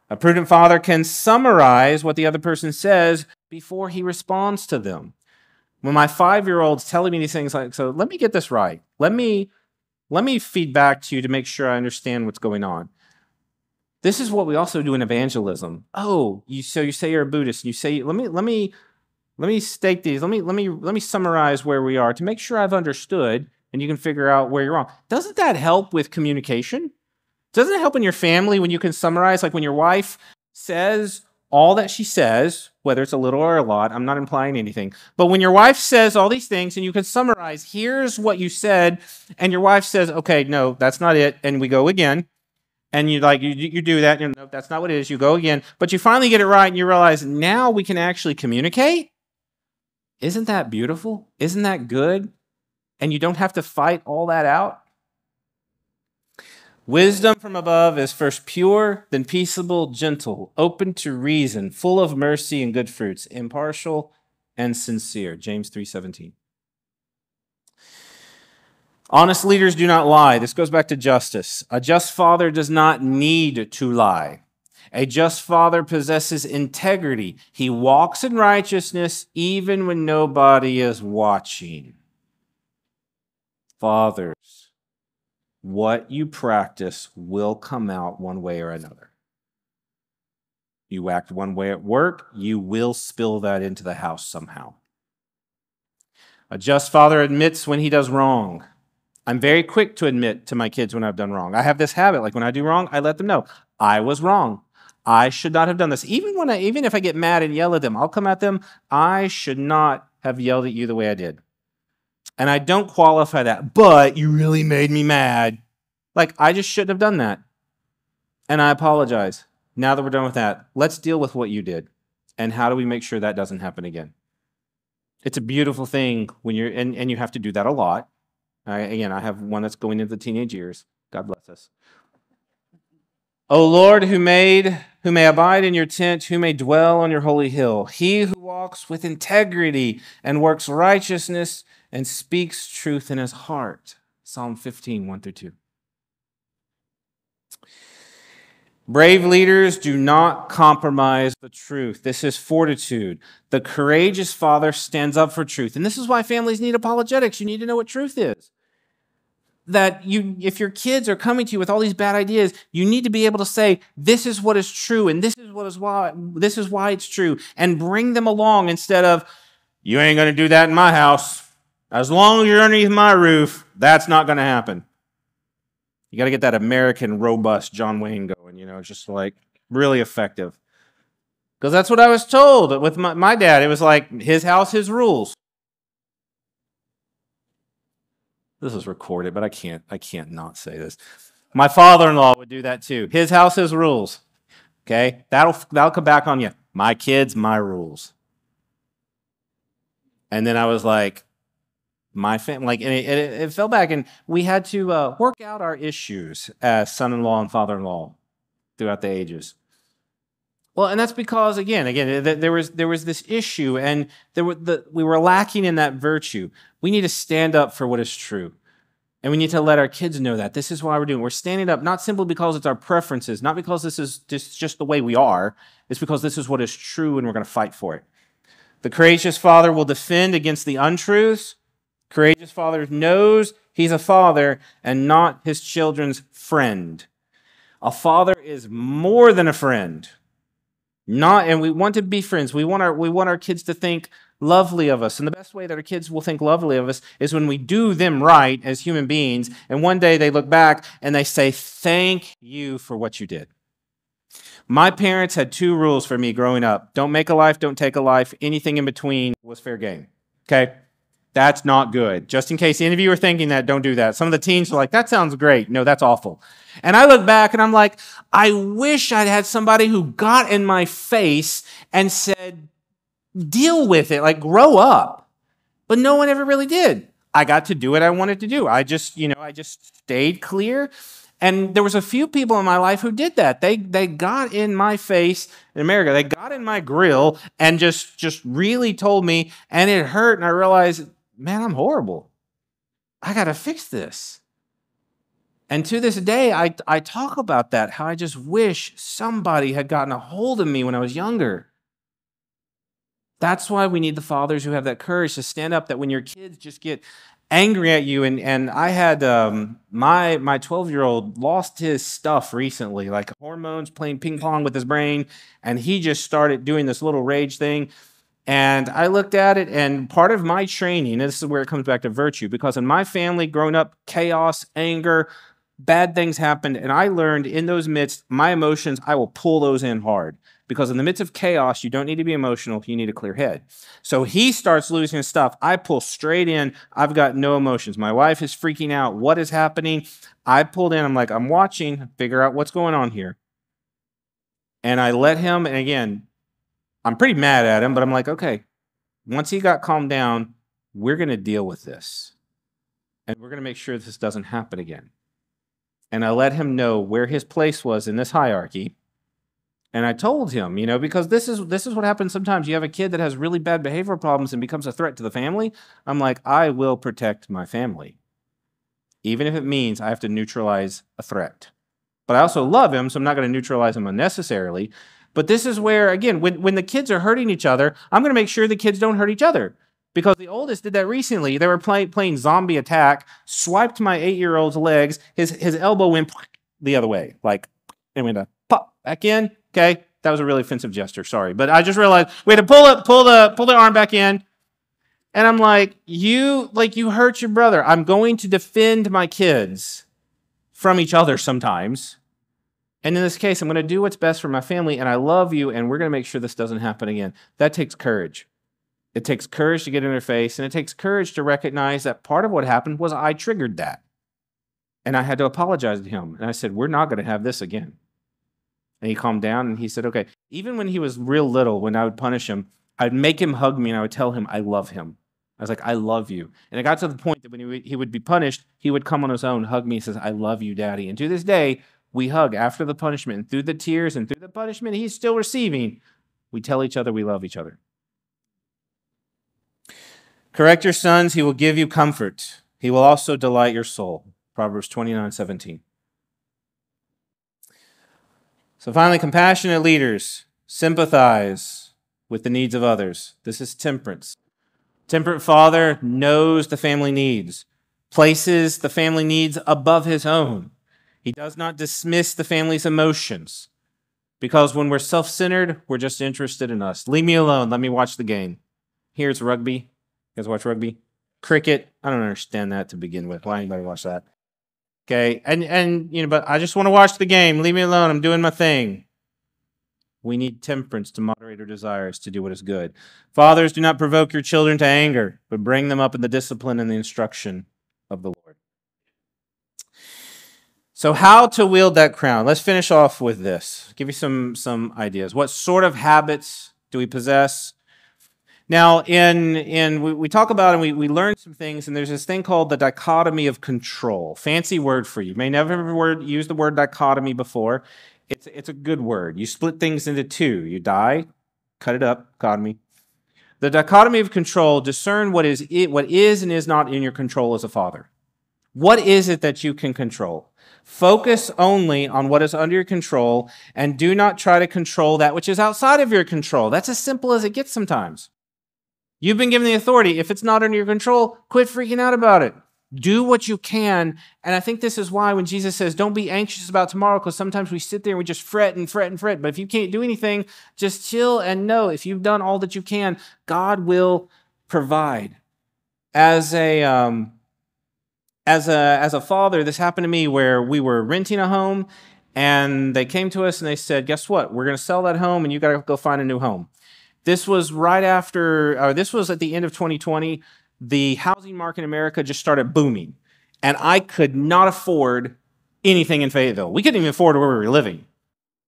S1: A prudent father can summarize what the other person says before he responds to them when my five year old's telling me these things like so let me get this right let me let me feed back to you to make sure i understand what's going on this is what we also do in evangelism oh you so you say you're a buddhist and you say let me let me let me state these let me let me let me summarize where we are to make sure i've understood and you can figure out where you're wrong doesn't that help with communication doesn't it help in your family when you can summarize like when your wife says all that she says, whether it's a little or a lot, I'm not implying anything. But when your wife says all these things and you can summarize, here's what you said, and your wife says, okay, no, that's not it, and we go again, and you like you, you do that, and no, that's not what it is, you go again, but you finally get it right and you realize now we can actually communicate. Isn't that beautiful? Isn't that good? And you don't have to fight all that out. Wisdom from above is first pure, then peaceable, gentle, open to reason, full of mercy and good fruits, impartial and sincere. James 3:17. Honest leaders do not lie. This goes back to justice. A just father does not need to lie. A just father possesses integrity. He walks in righteousness even when nobody is watching. Fathers, what you practice will come out one way or another. You act one way at work, you will spill that into the house somehow. A just father admits when he does wrong. I'm very quick to admit to my kids when I've done wrong. I have this habit, like when I do wrong, I let them know I was wrong. I should not have done this. Even when I, even if I get mad and yell at them, I'll come at them. I should not have yelled at you the way I did. And I don't qualify that, but you really made me mad. Like, I just shouldn't have done that. And I apologize. Now that we're done with that, let's deal with what you did. And how do we make sure that doesn't happen again? It's a beautiful thing when you're, and, and you have to do that a lot. I, again, I have one that's going into the teenage years. God bless us. O Lord, who made, who may abide in your tent, who may dwell on your holy hill, he who walks with integrity and works righteousness and speaks truth in his heart. Psalm 15, 1 through 2. Brave leaders do not compromise the truth. This is fortitude. The courageous father stands up for truth. And this is why families need apologetics. You need to know what truth is. That you if your kids are coming to you with all these bad ideas, you need to be able to say this is what is true and this is what is why this is why it's true and bring them along instead of you ain't going to do that in my house. As long as you're underneath my roof, that's not going to happen. You got to get that American robust John Wayne going, you know, just like really effective. Because that's what I was told with my, my dad. It was like his house, his rules. This is recorded, but I can't I can't not say this. My father-in-law would do that too. His house, his rules. Okay? That'll that'll come back on you. My kids, my rules. And then I was like, my family, like, and it, it, it, fell back, and we had to uh, work out our issues as son-in-law and father-in-law throughout the ages. Well, and that's because again, again, there was there was this issue, and there were the, we were lacking in that virtue. We need to stand up for what is true, and we need to let our kids know that this is why we're doing. We're standing up not simply because it's our preferences, not because this is just, just the way we are. It's because this is what is true, and we're going to fight for it. The courageous father will defend against the untruths Courageous father knows he's a father and not his children's friend. A father is more than a friend. Not and we want to be friends. We want our we want our kids to think lovely of us. And the best way that our kids will think lovely of us is when we do them right as human beings and one day they look back and they say thank you for what you did. My parents had two rules for me growing up. Don't make a life, don't take a life. Anything in between was fair game. Okay? That's not good. Just in case any of you are thinking that, don't do that. Some of the teens are like, that sounds great. No, that's awful. And I look back and I'm like, I wish I'd had somebody who got in my face and said, deal with it, like grow up. But no one ever really did. I got to do what I wanted to do. I just, you know, I just stayed clear. And there was a few people in my life who did that. They they got in my face in America. They got in my grill and just just really told me and it hurt and I realized man, I'm horrible. I got to fix this. And to this day, I, I talk about that, how I just wish somebody had gotten a hold of me when I was younger. That's why we need the fathers who have that courage to stand up, that when your kids just get angry at you, and, and I had um, my my 12 year old lost his stuff recently, like hormones, playing ping pong with his brain, and he just started doing this little rage thing. And I looked at it, and part of my training, and this is where it comes back to virtue, because in my family, growing up, chaos, anger, bad things happened, and I learned in those midst, my emotions, I will pull those in hard because in the midst of chaos, you don't need to be emotional, you need a clear head. So he starts losing his stuff. I pull straight in. I've got no emotions. My wife is freaking out. What is happening? I pulled in. I'm like, I'm watching, figure out what's going on here. And I let him, and again, I'm pretty mad at him, but I'm like, okay, once he got calmed down, we're going to deal with this. And we're going to make sure this doesn't happen again. And I let him know where his place was in this hierarchy. And I told him, you know, because this is this is what happens sometimes. You have a kid that has really bad behavioral problems and becomes a threat to the family. I'm like, I will protect my family. Even if it means I have to neutralize a threat. But I also love him, so I'm not going to neutralize him unnecessarily. But this is where, again, when, when the kids are hurting each other, I'm going to make sure the kids don't hurt each other. Because the oldest did that recently. They were play, playing zombie attack, swiped my eight year old's legs. His, his elbow went the other way, like, and went to pop back in. Okay. That was a really offensive gesture. Sorry. But I just realized we had to pull it, pull the, pull the arm back in. And I'm like, you, like, you hurt your brother. I'm going to defend my kids from each other sometimes. And in this case, I'm going to do what's best for my family, and I love you, and we're going to make sure this doesn't happen again. That takes courage. It takes courage to get in their face, and it takes courage to recognize that part of what happened was I triggered that. And I had to apologize to him. And I said, We're not going to have this again. And he calmed down and he said, Okay. Even when he was real little, when I would punish him, I'd make him hug me and I would tell him, I love him. I was like, I love you. And it got to the point that when he would, he would be punished, he would come on his own, hug me, and says, I love you, daddy. And to this day, we hug after the punishment. And through the tears and through the punishment he's still receiving, we tell each other we love each other. Correct your sons, he will give you comfort. He will also delight your soul. Proverbs 29 17. So finally, compassionate leaders sympathize with the needs of others. This is temperance. Temperate father knows the family needs, places the family needs above his own. He does not dismiss the family's emotions because when we're self centered, we're just interested in us. Leave me alone. Let me watch the game. Here's rugby. You guys watch rugby? Cricket. I don't understand that to begin with. Why anybody watch that? Okay. And, and, you know, but I just want to watch the game. Leave me alone. I'm doing my thing. We need temperance to moderate our desires to do what is good. Fathers, do not provoke your children to anger, but bring them up in the discipline and the instruction of the Lord. So, how to wield that crown? Let's finish off with this. Give you some some ideas. What sort of habits do we possess? Now, in in we, we talk about and we, we learn some things, and there's this thing called the dichotomy of control. Fancy word for you. you may never word, used the word dichotomy before. It's it's a good word. You split things into two. You die, cut it up, dichotomy. The dichotomy of control, discern what is it, what is and is not in your control as a father. What is it that you can control? Focus only on what is under your control and do not try to control that which is outside of your control. That's as simple as it gets sometimes. You've been given the authority. If it's not under your control, quit freaking out about it. Do what you can. And I think this is why when Jesus says, don't be anxious about tomorrow, because sometimes we sit there and we just fret and fret and fret. But if you can't do anything, just chill and know if you've done all that you can, God will provide. As a, um, as a as a father, this happened to me where we were renting a home and they came to us and they said, "Guess what? We're going to sell that home and you got to go find a new home." This was right after or this was at the end of 2020. The housing market in America just started booming. And I could not afford anything in Fayetteville. We couldn't even afford where we were living.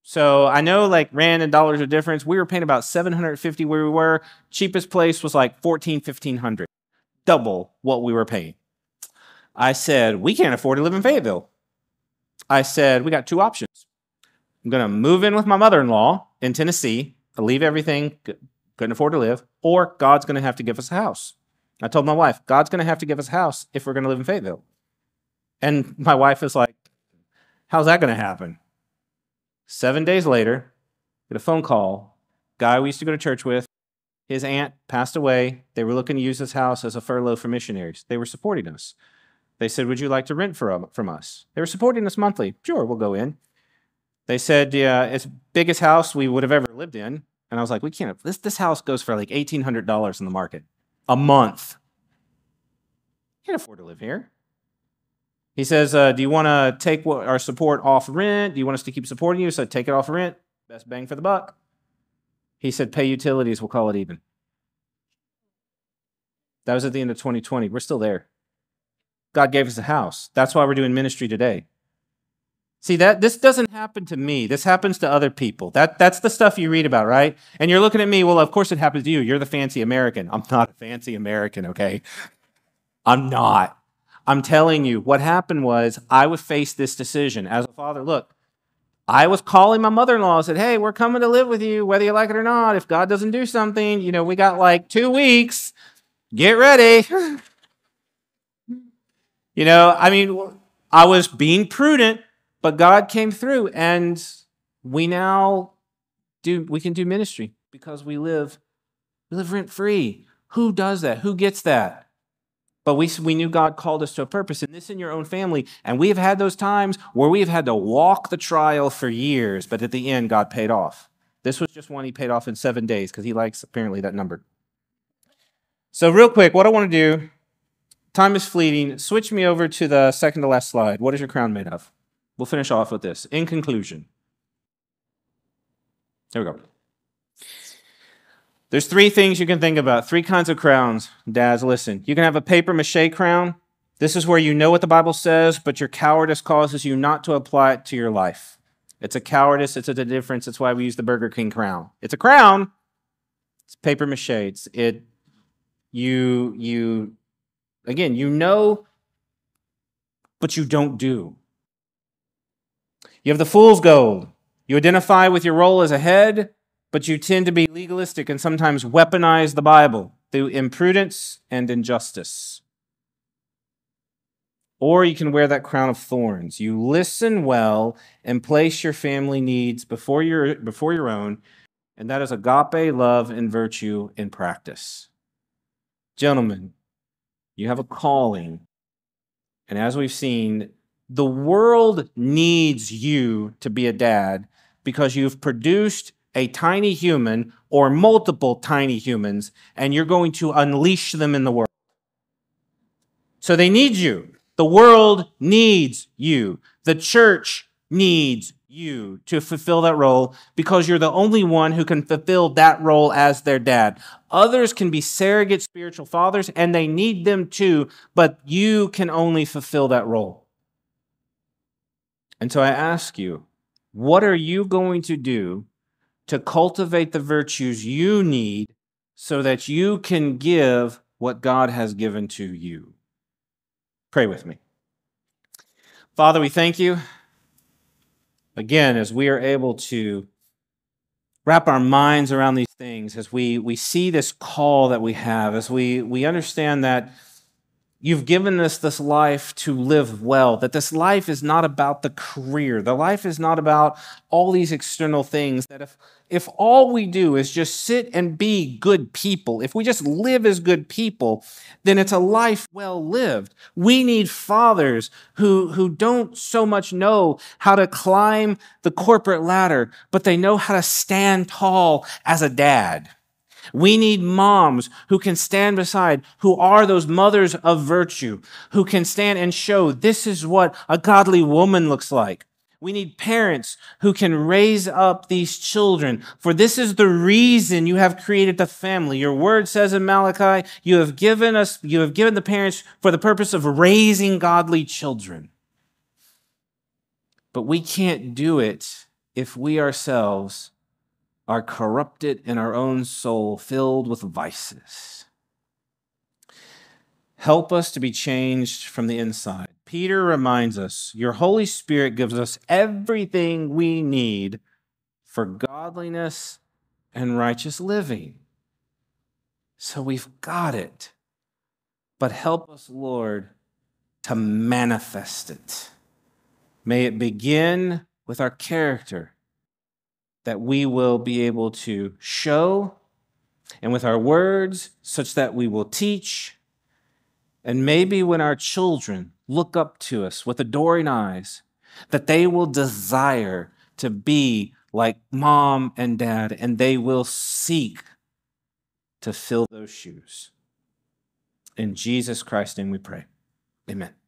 S1: So I know like rand and dollars are difference. We were paying about 750 where we were. Cheapest place was like 14, 1500. Double what we were paying. I said, we can't afford to live in Fayetteville. I said, we got two options. I'm going to move in with my mother in law in Tennessee, leave everything, couldn't afford to live, or God's going to have to give us a house. I told my wife, God's going to have to give us a house if we're going to live in Fayetteville. And my wife is like, how's that going to happen? Seven days later, get a phone call. Guy we used to go to church with, his aunt passed away. They were looking to use his house as a furlough for missionaries. They were supporting us. They said, Would you like to rent for, from us? They were supporting us monthly. Sure, we'll go in. They said, Yeah, it's biggest house we would have ever lived in. And I was like, We can't. This, this house goes for like $1,800 in the market a month. Can't afford to live here. He says, uh, Do you want to take what, our support off rent? Do you want us to keep supporting you? So take it off rent. Best bang for the buck. He said, pay utilities, we'll call it even. That was at the end of 2020. We're still there. God gave us a house. That's why we're doing ministry today. See that this doesn't happen to me. This happens to other people. That that's the stuff you read about, right? And you're looking at me, well, of course it happens to you. You're the fancy American. I'm not a fancy American, okay? I'm not. I'm telling you, what happened was I would face this decision as a father. Look, I was calling my mother-in-law and said, "Hey, we're coming to live with you, whether you like it or not. If God doesn't do something, you know, we got like 2 weeks. Get ready." [laughs] you know, I mean, I was being prudent but God came through and we now do we can do ministry because we live we live rent free. Who does that? Who gets that? But we, we knew God called us to a purpose, and this in your own family. And we have had those times where we have had to walk the trial for years, but at the end, God paid off. This was just one he paid off in seven days because he likes apparently that number. So, real quick, what I want to do, time is fleeting. Switch me over to the second to last slide. What is your crown made of? We'll finish off with this. In conclusion, here we go. There's three things you can think about, three kinds of crowns. Dads, listen. You can have a paper mache crown. This is where you know what the Bible says, but your cowardice causes you not to apply it to your life. It's a cowardice, it's a difference. It's why we use the Burger King crown. It's a crown. It's paper mache. It's it you you again, you know but you don't do. You have the fool's gold. You identify with your role as a head, but you tend to be legalistic and sometimes weaponize the Bible through imprudence and injustice. Or you can wear that crown of thorns. You listen well and place your family needs before your, before your own, and that is agape love and virtue in practice. Gentlemen, you have a calling. And as we've seen, the world needs you to be a dad because you've produced a tiny human or multiple tiny humans and you're going to unleash them in the world. So they need you. The world needs you. The church needs you to fulfill that role because you're the only one who can fulfill that role as their dad. Others can be surrogate spiritual fathers and they need them too, but you can only fulfill that role. And so I ask you, what are you going to do to cultivate the virtues you need so that you can give what God has given to you? Pray with me. Father, we thank you again as we are able to wrap our minds around these things, as we, we see this call that we have, as we, we understand that You've given us this life to live well, that this life is not about the career. The life is not about all these external things. That if, if all we do is just sit and be good people, if we just live as good people, then it's a life well lived. We need fathers who, who don't so much know how to climb the corporate ladder, but they know how to stand tall as a dad. We need moms who can stand beside, who are those mothers of virtue, who can stand and show this is what a godly woman looks like. We need parents who can raise up these children, for this is the reason you have created the family. Your word says in Malachi, you have given us, you have given the parents for the purpose of raising godly children. But we can't do it if we ourselves are corrupted in our own soul, filled with vices. Help us to be changed from the inside. Peter reminds us your Holy Spirit gives us everything we need for godliness and righteous living. So we've got it. But help us, Lord, to manifest it. May it begin with our character that we will be able to show and with our words, such that we will teach. And maybe when our children look up to us with adoring eyes, that they will desire to be like mom and dad, and they will seek to fill those shoes. In Jesus Christ's name we pray. Amen.